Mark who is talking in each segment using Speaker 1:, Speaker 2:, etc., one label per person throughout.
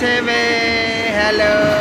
Speaker 1: cewek halo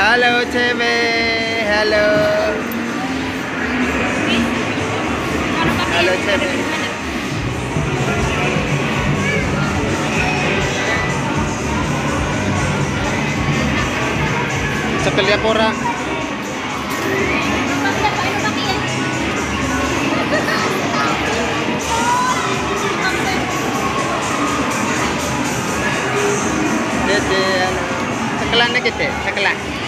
Speaker 1: halo cewek. Halo. Halo, cewek. sekali apa ora dede sekelan deh sekelan